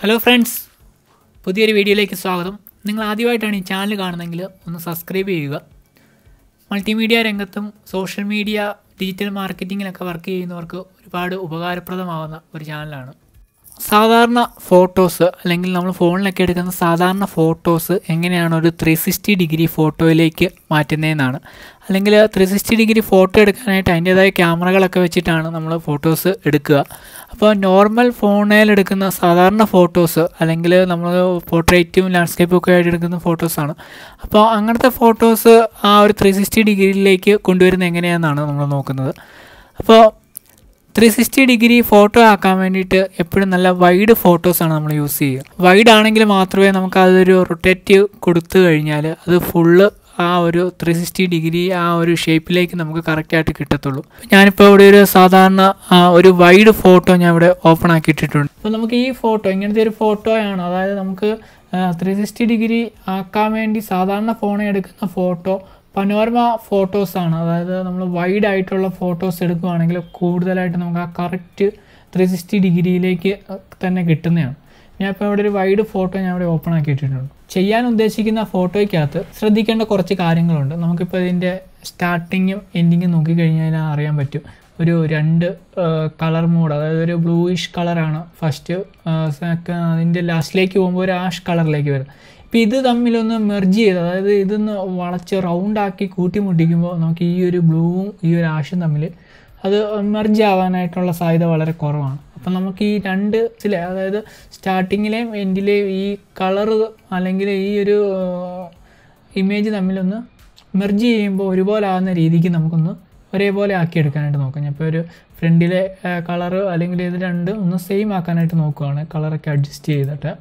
Hello friends പുതിയൊരു വീഡിയോയിലേക്ക് സ്വാഗതം. നിങ്ങൾ ആദ്യമായിട്ടാണ് ഈ ചാനൽ കാണുന്നതെങ്കിൽ ഒന്ന് സബ്സ്ക്രൈബ് ചെയ്യുക. മൾട്ടിമീഡിയ രംഗത്തും സോഷ്യൽ മീഡിയ ഡിജിറ്റൽ മാർക്കറ്റിങ്ങിലൊക്കെ വർക്ക് ചെയ്യുന്നവർക്ക് ഒരുപാട് ഉപകാരപ്രദമാകുന്ന ഒരു ചാനലാണ് സാധാരണ ഫോട്ടോസ് അല്ലെങ്കിൽ നമ്മൾ ഫോണിലൊക്കെ എടുക്കുന്ന സാധാരണ ഫോട്ടോസ് എങ്ങനെയാണ് ഒരു ത്രീ സിക്സ്റ്റി ഡിഗ്രി ഫോട്ടോയിലേക്ക് മാറ്റുന്നതെന്നാണ്. അല്ലെങ്കിൽ ത്രീ സിക്സ്റ്റി ഡിഗ്രി ഫോട്ടോ എടുക്കാനായിട്ട് അതിന്റേതായ ക്യാമറകളൊക്കെ വെച്ചിട്ടാണ് നമ്മൾ ഫോട്ടോസ് എടുക്കുക. അപ്പോൾ നോർമൽ ഫോണിൽ എടുക്കുന്ന സാധാരണ ഫോട്ടോസ് അല്ലെങ്കിൽ നമ്മൾ പോർട്രേറ്റും ലാൻഡ്സ്കേപ്പും ഒക്കെ ആയിട്ട് എടുക്കുന്ന ഫോട്ടോസാണ് അപ്പോൾ അങ്ങനത്തെ ഫോട്ടോസ് ആ ഒരു ത്രീ സിക്സ്റ്റി ഡിഗ്രിയിലേക്ക് കൊണ്ടുവരുന്നത് എങ്ങനെയാണെന്നാണ് നമ്മൾ നോക്കുന്നത്. അപ്പോൾ ത്രീ സിക്സ്റ്റി ഡിഗ്രി ഫോട്ടോ ആക്കാൻ വേണ്ടിയിട്ട് എപ്പോഴും നല്ല വൈഡ് ഫോട്ടോസാണ് നമ്മൾ യൂസ് ചെയ്യുക. വൈഡ് ആണെങ്കിൽ മാത്രമേ നമുക്ക് അതൊരു റൊട്ടേറ്റീവ് കൊടുത്തു കഴിഞ്ഞാൽ അത് ഫുള്ള് ആ ഒരു ത്രീ സിക്സ്റ്റി ഡിഗ്രി ആ ഒരു ഷേപ്പിലേക്ക് നമുക്ക് കറക്റ്റായിട്ട് കിട്ടത്തുള്ളൂ. ഞാനിപ്പോൾ ഇവിടെ ഒരു സാധാരണ ഒരു വൈഡ് ഫോട്ടോ ഞാൻ ഇവിടെ ഓപ്പൺ ആക്കിയിട്ടിട്ടുണ്ട്. അപ്പോൾ നമുക്ക് ഈ ഫോട്ടോ ഇങ്ങനത്തെ ഒരു ഫോട്ടോയാണ് അതായത് നമുക്ക് ത്രീ സിക്സ്റ്റി ഡിഗ്രി ആക്കാൻ വേണ്ടി സാധാരണ ഫോണിൽ എടുക്കുന്ന ഫോട്ടോ പനോരമ ഫോട്ടോസാണ് അതായത് നമ്മൾ വൈഡ് ആയിട്ടുള്ള ഫോട്ടോസ് എടുക്കുകയാണെങ്കിൽ കൂടുതലായിട്ട് നമുക്ക് ആ കറക്റ്റ് ത്രീ സിക്സ്റ്റി ഡിഗ്രിയിലേക്ക് തന്നെ കിട്ടുന്നതാണ്. ഞാൻ ഇപ്പോൾ ഇവിടെ ഒരു വൈഡ് ഫോട്ടോ ഞാൻ ഇവിടെ ഓപ്പൺ ആക്കിയിട്ടുണ്ട് ചെയ്യാൻ ഉദ്ദേശിക്കുന്ന ഫോട്ടോയ്ക്കകത്ത് ശ്രദ്ധിക്കേണ്ട കുറച്ച് കാര്യങ്ങളുണ്ട്. നമുക്കിപ്പോൾ ഇതിന്റെ സ്റ്റാർട്ടിങ്ങും എൻഡിങ്ങും നോക്കിക്കഴിഞ്ഞാൽ അറിയാൻ പറ്റും. ഒരു രണ്ട് കളർ മോഡ് അതായത് ഒരു ബ്ലൂയിഷ് കളറാണ് ഫസ്റ്റ് അതിന്റെ ലാസ്റ്റിലേക്ക് പോകുമ്പോൾ ഒരു ആഷ് കളറിലേക്ക് വരും. ഇപ്പം ഇത് തമ്മിലൊന്ന് മെർജ് ചെയ്ത് അതായത് ഇതൊന്ന് വളച്ച് റൗണ്ടാക്കി കൂട്ടിമുട്ടിക്കുമ്പോൾ നമുക്ക് ഈ ഒരു ബ്ലൂവും ഈ ഒരു ആഷും തമ്മിൽ അത് മെർജ് ആവാനായിട്ടുള്ള സാധ്യത വളരെ കുറവാണ്. അപ്പം നമുക്ക് ഈ രണ്ട് ചില അതായത് സ്റ്റാർട്ടിങ്ങിലെയും എൻഡിലെയും ഈ കളറ് അല്ലെങ്കിൽ ഈ ഒരു ഇമേജ് തമ്മിലൊന്ന് മെർജ് ചെയ്യുമ്പോൾ ഒരുപോലെ ആവുന്ന രീതിക്ക് നമുക്കൊന്ന് ഒരേപോലെ ആക്കിയെടുക്കാനായിട്ട് നോക്കാം. ഞാൻ ഇപ്പോൾ ഒരു ഫ്രണ്ടിലെ കളറ് അല്ലെങ്കിൽ ഇത് രണ്ട് ഒന്ന് സെയിം ആക്കാനായിട്ട് നോക്കുകയാണ് കളറൊക്കെ അഡ്ജസ്റ്റ് ചെയ്തിട്ട്.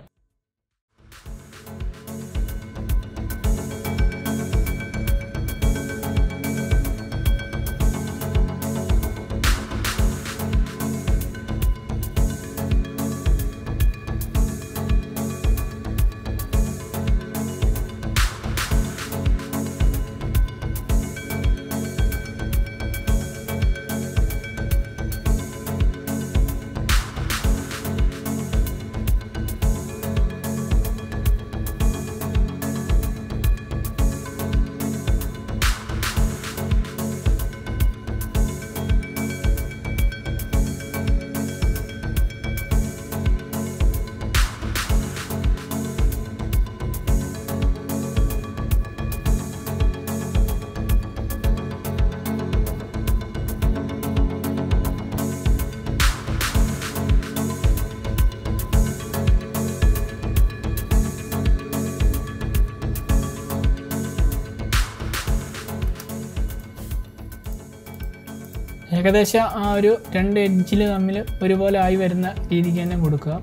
ഏകദേശം ആ ഒരു രണ്ട് എഡ്ജിൽ തമ്മിൽ ഒരുപോലെ ആയി വരുന്ന രീതിക്ക് തന്നെ കൊടുക്കുക.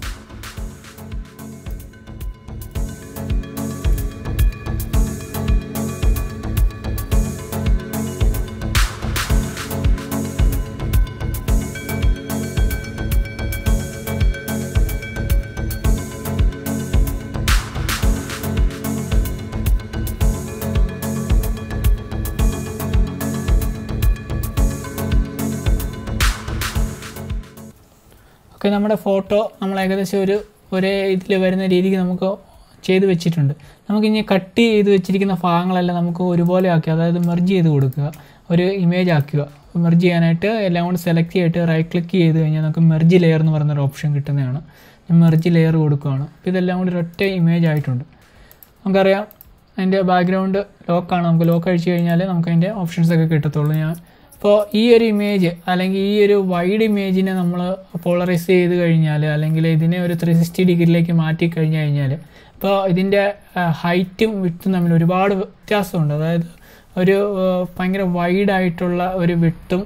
ഒക്കെ നമ്മുടെ ഫോട്ടോ നമ്മൾ ഏകദേശം ഒരു ഒരേ ഇതിൽ വരുന്ന രീതിക്ക് നമുക്ക് ചെയ്ത് വെച്ചിട്ടുണ്ട്. നമുക്കിനി കട്ട് ചെയ്ത് വെച്ചിരിക്കുന്ന ഭാഗങ്ങളെല്ലാം നമുക്ക് ഒരുപോലെ ആക്കി അതായത് മെർജ് ചെയ്ത് കൊടുക്കുക. ഒരു ഇമേജ് ആക്കുക. മെർജ് ചെയ്യാനായിട്ട് എല്ലാം കൊണ്ട് സെലക്ട് ചെയ്തിട്ട് റൈറ്റ് ക്ലിക്ക് ചെയ്ത് കഴിഞ്ഞാൽ നമുക്ക് മെർജ് ലെയർ എന്ന് പറയുന്നൊരു ഓപ്ഷൻ കിട്ടുന്നതാണ്. മെർജ് ലെയർ കൊടുക്കുകയാണ്. അപ്പോൾ ഇതെല്ലാം കൂടി ഒരൊറ്റ ഇമേജ് ആയിട്ടുണ്ട്. നമുക്കറിയാം അതിന്റെ ബാക്ക്ഗ്രൗണ്ട് ലോക്കാണ് നമുക്ക് ലോക്ക് അഴിച്ചു കഴിഞ്ഞാൽ നമുക്ക് അതിന്റെ ഓപ്ഷൻസ് ഒക്കെ കിട്ടത്തുള്ളൂ. ഞാൻ ഇപ്പോൾ ഈ ഒരു ഇമേജ് അല്ലെങ്കിൽ ഈ ഒരു വൈഡ് ഇമേജിനെ നമ്മൾ പോളറൈസ് ചെയ്ത് കഴിഞ്ഞാൽ അല്ലെങ്കിൽ ഇതിനെ ഒരു ത്രീ സിക്സ്റ്റി ഡിഗ്രിയിലേക്ക് മാറ്റി കഴിഞ്ഞ് കഴിഞ്ഞാൽ ഇപ്പോൾ ഇതിന്റെ ഹൈറ്റും വിട്ടും തമ്മിൽ ഒരുപാട് വ്യത്യാസമുണ്ട്. അതായത് ഒരു ഭയങ്കര വൈഡായിട്ടുള്ള ഒരു വിട്ടും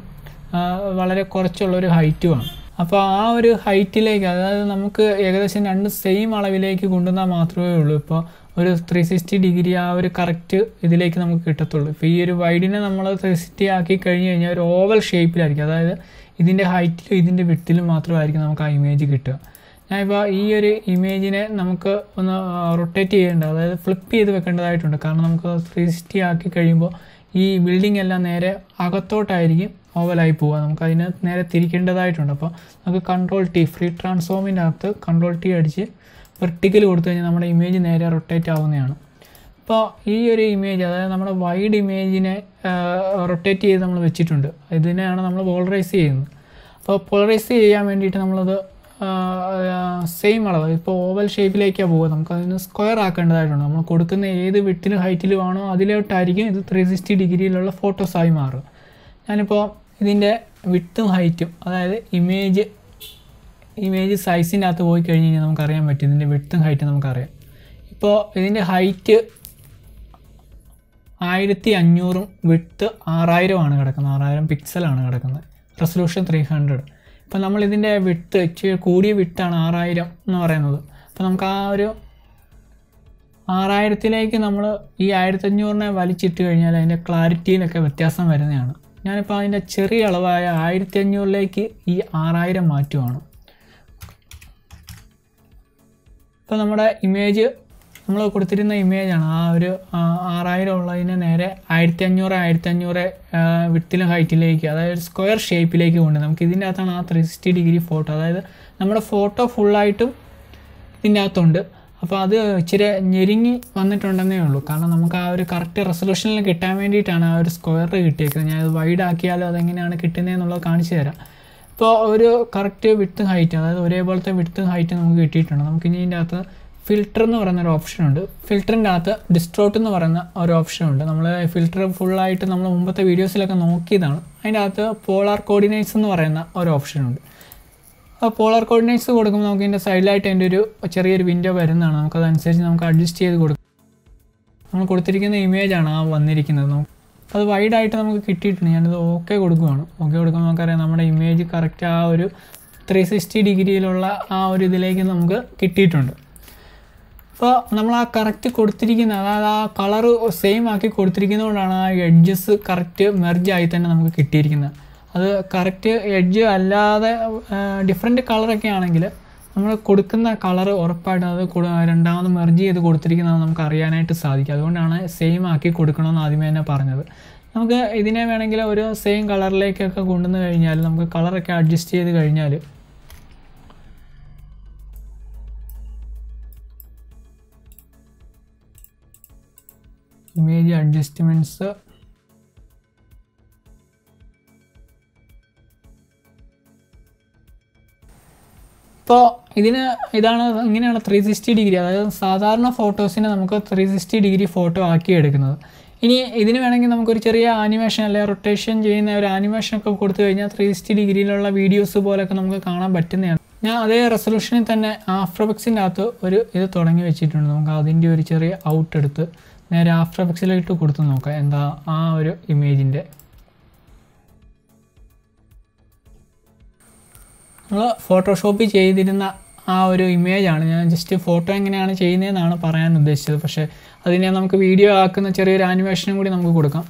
വളരെ കുറച്ചുള്ള ഒരു ഹൈറ്റുമാണ് അപ്പോൾ ആ ഒരു ഹൈറ്റിലേക്ക് അതായത് നമുക്ക് ഏകദേശം രണ്ട് സെയിം അളവിലേക്ക് കൊണ്ടുവന്നാൽ മാത്രമേ ഉള്ളൂ. ഇപ്പോൾ ഒരു ത്രീ സിക്സ്റ്റി ഡിഗ്രി ആ ഒരു കറക്റ്റ് ഇതിലേക്ക് നമുക്ക് കിട്ടത്തുള്ളൂ. ഇപ്പോൾ ഈ ഒരു വൈഡിനെ നമ്മൾ ത്രീ സിക്സ്റ്റി ആക്കി കഴിഞ്ഞ് കഴിഞ്ഞാൽ ഒരു ഓവൽ ഷേപ്പിലായിരിക്കും അതായത് ഇതിന്റെ ഹൈറ്റിലും ഇതിന്റെ വിട്ടിലും മാത്രമായിരിക്കും നമുക്ക് ആ ഇമേജ് കിട്ടുക. ഞാനിപ്പോൾ ഈ ഒരു ഇമേജിനെ നമുക്ക് ഒന്ന് റൊട്ടേറ്റ് ചെയ്യേണ്ടത് അതായത് ഫ്ലിപ്പ് ചെയ്ത് വെക്കേണ്ടതായിട്ടുണ്ട്. കാരണം നമുക്ക് ത്രീ സിക്സ്റ്റി ആക്കി കഴിയുമ്പോൾ ഈ ബിൽഡിംഗ് എല്ലാം നേരെ അകത്തോട്ടായിരിക്കും. ഓവലായി പോവുക നമുക്ക് അതിനെ നേരെ തിരിക്കേണ്ടതായിട്ടുണ്ട്. അപ്പോൾ നമുക്ക് കൺട്രോൾ ടി ഫ്രീ ട്രാൻസ്ഫോമിന്റെ അകത്ത് കൺട്രോൾ ടി അടിച്ച് വെർട്ടിക്കൽ കൊടുത്തു കഴിഞ്ഞാൽ നമ്മുടെ ഇമേജ് നേരെ റൊട്ടേറ്റ് ആവുന്നതാണ്. അപ്പോൾ ഈ ഒരു ഇമേജ് അതായത് നമ്മുടെ വൈഡ് ഇമേജിനെ റൊട്ടേറ്റ് ചെയ്ത് നമ്മൾ വെച്ചിട്ടുണ്ട്. ഇതിനെയാണ് നമ്മൾ പോളറൈസ് ചെയ്യുന്നത്. അപ്പോൾ പോളറൈസ് ചെയ്യാൻ വേണ്ടിയിട്ട് നമ്മളത് സെയിം അളവ് ഇപ്പോൾ ഓവൽ ഷേപ്പിലേക്കാണ് പോകുക നമുക്ക് അതിന് സ്ക്വയർ ആക്കേണ്ടതായിട്ടുണ്ട്. നമ്മൾ കൊടുക്കുന്ന ഏത് വിട്ടിലും ഹൈറ്റിലും ആണോ അതിലോട്ടായിരിക്കും ഇത് ത്രീ സിക്സ്റ്റി ഡിഗ്രിയിലുള്ള ഫോട്ടോസായി മാറുക. ഞാനിപ്പോൾ ഇതിന്റെ വിട്ടും ഹൈറ്റും അതായത് ഇമേജ് ഇമേജ് സൈസിന്റെ അകത്ത് പോയി കഴിഞ്ഞ് കഴിഞ്ഞാൽ നമുക്കറിയാൻ പറ്റും ഇതിന്റെ വിട്ടും ഹൈറ്റും നമുക്കറിയാം. ഇപ്പോൾ ഇതിന്റെ ഹൈറ്റ് ആയിരത്തി അഞ്ഞൂറും വിട്ട് ആറായിരമാണ് കിടക്കുന്നത്. ആറായിരം പിക്സലാണ് കിടക്കുന്നത്. റെസൊല്യൂഷൻ ത്രീ ഹൺഡ്രഡ് ഇപ്പോൾ നമ്മൾ ഇതിന്റെ വിട്ട് കൂടിയ വിട്ടാണ് ആറായിരം എന്ന് പറയുന്നത്. അപ്പോൾ നമുക്ക് ആ ഒരു ആറായിരത്തിലേക്ക് നമ്മൾ ഈ ആയിരത്തഞ്ഞൂറിനെ വലിച്ചിട്ട് കഴിഞ്ഞാൽ അതിന്റെ ക്ലാരിറ്റിയിലൊക്കെ വ്യത്യാസം വരുന്നതാണ്. ഞാനിപ്പോൾ അതിന്റെ ചെറിയ അളവായ ആയിരത്തി അഞ്ഞൂറിലേക്ക് ഈ ആറായിരം മാറ്റുവാണ്. ഇപ്പോൾ നമ്മുടെ ഇമേജ് നമ്മൾ കൊടുത്തിരുന്ന ഇമേജാണ് ആ ഒരു ആറായിരം ഉള്ളതിന് നേരെ ആയിരത്തി അഞ്ഞൂറ് ആയിരത്തി അഞ്ഞൂറ് വിട്ടിലും ഹൈറ്റിലേക്ക് അതായത് സ്ക്വയർ ഷേപ്പിലേക്ക് കൊണ്ട് നമുക്ക് ഇതിന്റെ അകത്താണ് ആ ത്രീ സിക്സ്റ്റി ഡിഗ്രി ഫോട്ടോ അതായത് നമ്മുടെ ഫോട്ടോ ഫുള്ളായിട്ടും ഇതിന്റെ അകത്തുണ്ട്. അപ്പോൾ അത് ഇച്ചിരി ഞെരുങ്ങി വന്നിട്ടുണ്ടെന്നേ ഉള്ളൂ. കാരണം നമുക്ക് ആ ഒരു കറക്റ്റ് റെസൊല്യൂഷനിൽ കിട്ടാൻ വേണ്ടിയിട്ടാണ് ആ ഒരു സ്ക്വയർ കിട്ടിയേക്കുന്നത്. ഞാൻ അത് വൈഡ് ആക്കിയാലും അതെങ്ങനെയാണ് കിട്ടുന്നതെന്നുള്ളത് കാണിച്ചു തരാം. ഇപ്പോൾ ഒരു കറക്റ്റ് വിത്ത് ഹൈറ്റ് അതായത് ഒരേപോലത്തെ വിത്ത് ഹൈറ്റ് നമുക്ക് കിട്ടിയിട്ടുണ്ട്. നമുക്ക് ഇനി ഇതിന്റെ അകത്ത് ഫിൽറ്റർ എന്ന് പറയുന്ന ഒരു ഓപ്ഷൻ ഉണ്ട്. ഫിൽറ്ററിന്റെ അകത്ത് ഡിസ്ട്രോട്ട് എന്ന് പറയുന്ന ഒരു ഓപ്ഷനുണ്ട് നമ്മൾ ഫിൽറ്റർ ഫുള്ളായിട്ട് നമ്മൾ മുമ്പത്തെ വീഡിയോസിലൊക്കെ നോക്കിയതാണ്. അതിന്റെ അകത്ത് പോളാർ കോർഡിനേറ്റ്സ് എന്ന് പറയുന്ന ഒരു ആ പോളാർ കോർഡിനേറ്റ്സ് കൊടുക്കുമ്പോൾ നമുക്ക് ഇതിന്റെ സൈഡിലായിട്ട് അതിന്റെ ഒരു ചെറിയൊരു വിൻഡോ വരുന്നതാണ്. നമുക്കതനുസരിച്ച് നമുക്ക് അഡ്ജസ്റ്റ് ചെയ്ത് കൊടുക്കും. നമ്മൾ കൊടുത്തിരിക്കുന്ന ഇമേജാണ് ആ വന്നിരിക്കുന്നത്. നമുക്ക് അത് വൈഡായിട്ട് നമുക്ക് കിട്ടിയിട്ടുണ്ട്. ഞാനത് ഓക്കെ കൊടുക്കുകയാണ് ഓക്കെ കൊടുക്കുമ്പോൾ നമുക്കറിയാം നമ്മുടെ ഇമേജ് കറക്റ്റ് ആ ഒരു ത്രീ സിക്സ്റ്റി ഡിഗ്രിയിലുള്ള ആ ഒരു ഇതിലേക്ക് നമുക്ക് കിട്ടിയിട്ടുണ്ട്. അപ്പോൾ നമ്മൾ ആ കറക്റ്റ് കൊടുത്തിരിക്കുന്ന അതായത് ആ കളറ് സെയിം ആക്കി കൊടുത്തിരിക്കുന്നതുകൊണ്ടാണ് ആ എഡ്ജസ് കറക്റ്റ് ആയി തന്നെ നമുക്ക് കിട്ടിയിരിക്കുന്നത്. അത് കറക്റ്റ് എഡ്ജ് അല്ലാതെ ഡിഫറെന്റ് കളറൊക്കെ ആണെങ്കിൽ നമ്മൾ കൊടുക്കുന്ന കളർ ഉറപ്പായിട്ടും അത് രണ്ടാമത് മെർജ് ചെയ്ത് കൊടുത്തിരിക്കുന്നത് നമുക്ക് അറിയാനായിട്ട് സാധിക്കും അതുകൊണ്ടാണ് സെയിം ആക്കി കൊടുക്കണമെന്ന് ആദ്യമേ തന്നെ പറഞ്ഞത്. നമുക്ക് ഇതിനെ വേണമെങ്കിൽ ഒരു സെയിം കളറിലേക്കൊക്കെ കൊണ്ടുവന്ന് കഴിഞ്ഞാൽ നമുക്ക് കളറൊക്കെ അഡ്ജസ്റ്റ് ചെയ്ത് കഴിഞ്ഞാൽ ഇമേജ് അഡ്ജസ്റ്റ്മെന്റ്സ് ഇപ്പോൾ ഇതിന് ഇതാണ് ഇങ്ങനെയാണ് ത്രീ സിക്സ്റ്റി ഡിഗ്രി അതായത് സാധാരണ ഫോട്ടോസിനെ നമുക്ക് ത്രീ സിക്സ്റ്റി ഡിഗ്രി ഫോട്ടോ ആക്കി എടുക്കുന്നത്. ഇനി ഇതിന് വേണമെങ്കിൽ നമുക്കൊരു ചെറിയ ആനിമേഷൻ അല്ലെങ്കിൽ റൊട്ടേഷൻ ചെയ്യുന്ന ഒരു ആനിമേഷൻ ഒക്കെ കൊടുത്തു കഴിഞ്ഞാൽ ത്രീ സിക്സ്റ്റി ഡിഗ്രിയിലുള്ള വീഡിയോസ് പോലൊക്കെ നമുക്ക് കാണാൻ പറ്റുന്നതാണ്. ഞാൻ അതേ റെസൊല്യൂഷനിൽ തന്നെ ആഫ്രോബിക്സിന്റെ അകത്ത് ഒരു ഇത് തുടങ്ങി വെച്ചിട്ടുണ്ട്. നമുക്ക് അതിന്റെ ഒരു ചെറിയ ഔട്ട് എടുത്ത് നേരെ എഫക്ട്സിലേക്ക് കൊടുത്ത് നോക്കാം. എന്താ ആ ഒരു ഇമേജിന്റെ നമ്മൾ ഫോട്ടോഷോപ്പിൽ ചെയ്തിരുന്ന ആ ഒരു ഇമേജാണ് ഞാൻ ജസ്റ്റ് ഫോട്ടോ എങ്ങനെയാണ് ചെയ്യുന്നതെന്നാണ് പറയാൻ ഉദ്ദേശിച്ചത്. പക്ഷേ അതിനെ നമുക്ക് വീഡിയോ ആക്കുന്ന ചെറിയൊരു ആനിമേഷനും കൂടി നമുക്ക് കൊടുക്കാം.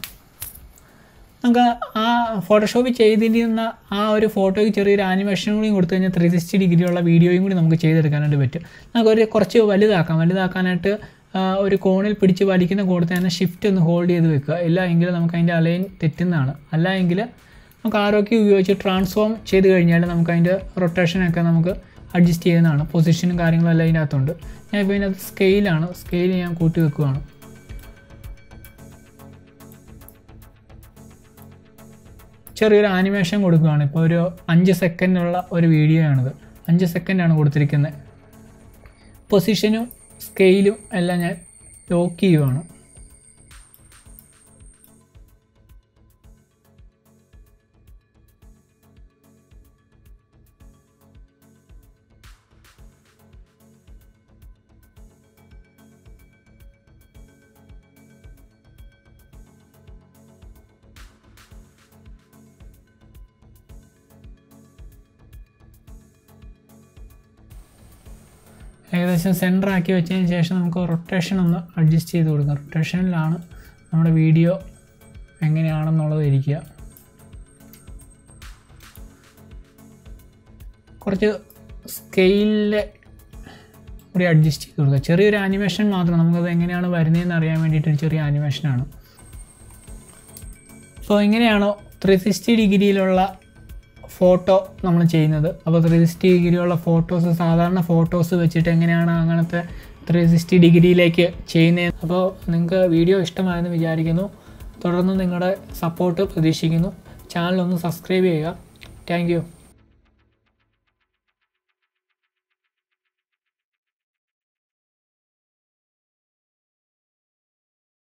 നമുക്ക് ആ ഫോട്ടോഷോപ്പ് ചെയ്തിരുന്ന ആ ഒരു ഫോട്ടോയ്ക്ക് ചെറിയൊരു ആനിമേഷനും കൂടി കൊടുത്തു കഴിഞ്ഞാൽ ത്രീ സിക്സ്റ്റി ഡിഗ്രിയുള്ള വീഡിയോയും കൂടി നമുക്ക് ചെയ്തെടുക്കാനായിട്ട് പറ്റും. നമുക്കൊരു കുറച്ച് വലുതാക്കാം. വലുതാക്കാനായിട്ട് ഒരു കോണിൽ പിടിച്ച് വലിക്കുന്ന കൂടുതൽ തന്നെ ഷിഫ്റ്റ് ഒന്ന് ഹോൾഡ് ചെയ്ത് വെക്കുക. ഇല്ല എങ്കിൽ നമുക്ക് അതിന്റെ അലൈൻ തെറ്റുന്നതാണ്. അല്ല എങ്കിൽ നമുക്ക് ആരോഗ്യം ഉപയോഗിച്ച് ട്രാൻസ്ഫോം ചെയ്ത് കഴിഞ്ഞാൽ നമുക്ക് അതിന്റെ റൊട്ടേഷനൊക്കെ നമുക്ക് അഡ്ജസ്റ്റ് ചെയ്യുന്നതാണ്. പൊസിഷനും കാര്യങ്ങളും എല്ലാം അകത്തുണ്ട് ഞാൻ ഇപ്പോൾ സ്കെയിലാണ് സ്കെയിൽ ഞാൻ കൂട്ടി വെക്കുകയാണ്. ചെറിയൊരു ആനിമേഷൻ കൊടുക്കുകയാണ്. ഇപ്പോൾ ഒരു അഞ്ച് സെക്കൻഡുള്ള ഒരു വീഡിയോ ആണിത്. അഞ്ച് സെക്കൻഡാണ് കൊടുത്തിരിക്കുന്നത്. പൊസിഷനും സ്കെയിലും എല്ലാം ഞാൻ ലോക്ക് ചെയ്യുവാണ്. ഏകദേശം സെന്റർ ആക്കി വെച്ചതിന് ശേഷം നമുക്ക് റൊട്ടേഷൻ ഒന്ന് അഡ്ജസ്റ്റ് ചെയ്ത് കൊടുക്കാം. റൊട്ടേഷനിലാണ് നമ്മുടെ വീഡിയോ എങ്ങനെയാണെന്നുള്ളത് ഇരിക്കുക. കുറച്ച് സ്കെയിലിൽ കൂടി അഡ്ജസ്റ്റ് ചെയ്ത് കൊടുക്കുക. ചെറിയൊരു ആനിമേഷൻ മാത്രം നമുക്കത് എങ്ങനെയാണ് വരുന്നതെന്ന് അറിയാൻ വേണ്ടിയിട്ട് ഒരു ചെറിയ ആനിമേഷനാണ് സോ എങ്ങനെയാണോ ത്രീ സിക്സ്റ്റി ഡിഗ്രിയിലുള്ള ഫോട്ടോ നമ്മൾ ചെയ്യുന്നത്. അപ്പോൾ ത്രീ സിക്സ്റ്റി ഡിഗ്രിയുള്ള ഫോട്ടോസ് സാധാരണ ഫോട്ടോസ് വെച്ചിട്ട് എങ്ങനെയാണ് അങ്ങനത്തെ ത്രീ സിക്സ്റ്റി ഡിഗ്രിയിലേക്ക് ചെയ്യുന്നത്. അപ്പോൾ നിങ്ങൾക്ക് വീഡിയോ ഇഷ്ടമായെന്ന് വിചാരിക്കുന്നു. തുടർന്ന് നിങ്ങളുടെ സപ്പോർട്ട് പ്രതീക്ഷിക്കുന്നു. ചാനൽ ഒന്ന് സബ്സ്ക്രൈബ് ചെയ്യുക. താങ്ക്